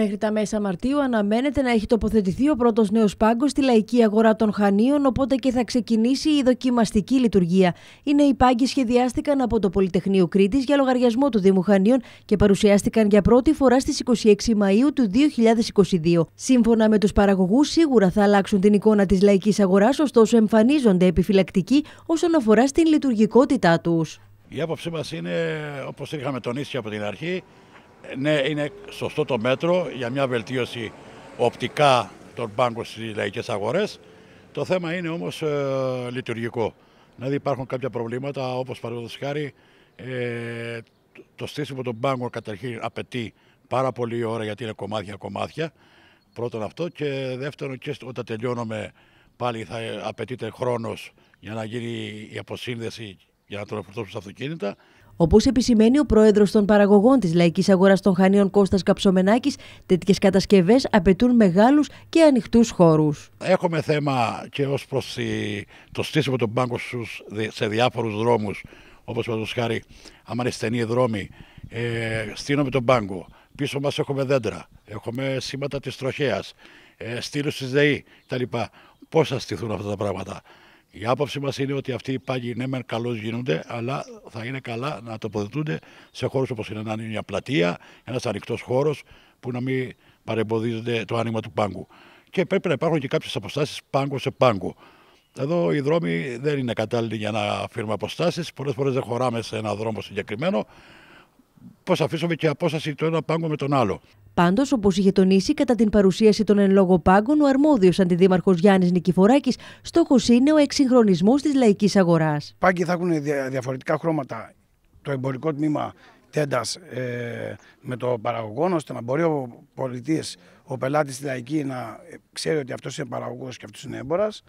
Μέχρι τα μέσα Μαρτίου αναμένεται να έχει τοποθετηθεί ο πρώτος νέος πάγκος στη λαϊκή αγορά των Χανίων, οπότε και θα ξεκινήσει η δοκιμαστική λειτουργία. Οι νέοι πάγκοι σχεδιάστηκαν από το Πολυτεχνείο Κρήτης για λογαριασμό του Δήμου Χανίων και παρουσιάστηκαν για πρώτη φορά στις 26 Μαου του 2022. Σύμφωνα με τους παραγωγούς, σίγουρα θα αλλάξουν την εικόνα της λαϊκής αγοράς, ωστόσο εμφανίζονται επιφυλακτικοί όσον αφορά στην λειτουργικότητά τους. Η άποψή μας είναι, όπως είχαμε τονίσει από την αρχή, ναι, είναι σωστό το μέτρο για μια βελτίωση οπτικά των μπάνκων στις λαϊκές αγορές. Το θέμα είναι όμως ε, λειτουργικό. Δηλαδή υπάρχουν κάποια προβλήματα όπως παραδείγματος χάρη ε, το στήσιμο των μπάνκων καταρχήν απαιτεί πάρα πολύ ώρα γιατί είναι κομμάτια-κομμάτια. Πρώτον αυτό και δεύτερον και όταν τελειώνουμε πάλι θα απαιτείται χρόνος για να γίνει η αποσύνδεση για να τον εφορτώσουμε στα αυτοκίνητα. Όπως επισημαίνει ο πρόεδρος των παραγωγών της λαϊκής αγοράς των Χανίων Κώστας Καψομενάκης, τέτοιες κατασκευές απαιτούν μεγάλους και ανοιχτούς χώρους. Έχουμε θέμα και ως προς το στήσιμο των μπάνκων σε διάφορους δρόμους, όπως παραδείγματος χάρη, άμα είναι στενοί δρόμοι, ε, στείνουμε τον μπάγκο. Πίσω μας έχουμε δέντρα, έχουμε σήματα της τροχέας, ε, στήλους της ΔΕΗ κτλ. Πώς θα στηθούν αυτά τα πράγματα; Η άποψη μας είναι ότι αυτοί οι πάγοι ναι, μεν καλώς γίνονται, αλλά θα είναι καλά να τοποθετούνται σε χώρους όπως είναι να είναι μια πλατεία, ένας ανοιχτός χώρος που να μην παρεμποδίζονται το άνοιγμα του πάγκου. Και πρέπει να υπάρχουν και κάποιες αποστάσεις πάγκο σε πάγκο. Εδώ οι δρόμοι δεν είναι κατάλληλοι για να αφήνουμε αποστάσεις. Πολλές φορές δεν χωράμε σε ένα δρόμο συγκεκριμένο. Πώς αφήσουμε και απόσταση το ένα πάγκο με τον άλλο. Πάντως, όπως είχε τονίσει κατά την παρουσίαση των εν λόγω πάγκων, ο αρμόδιος αντιδήμαρχος Γιάννης Νικηφοράκης, στόχος είναι ο εξυγχρονισμός της λαϊκής αγοράς. Πάγκοι θα έχουν διαφορετικά χρώματα. Το εμπορικό τμήμα τέντας ε, με το παραγωγό, ώστε να μπορεί ο πολιτής, ο πελάτης στη λαϊκή να ξέρει ότι αυτός είναι παραγωγός και αυτός είναι έμπορας.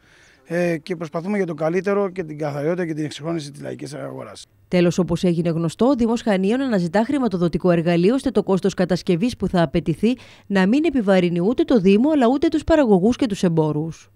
Ε, και προσπαθούμε για το καλύτερο και την καθαριότητα και την εξυγχρόνιση της λαϊκής αγοράς. Τέλος, όπως έγινε γνωστό, ο Δήμος Χανίων αναζητά χρηματοδοτικό εργαλείο ώστε το κόστος κατασκευής που θα απαιτηθεί να μην επιβαρύνει ούτε το Δήμο αλλά ούτε τους παραγωγούς και τους εμπόρους.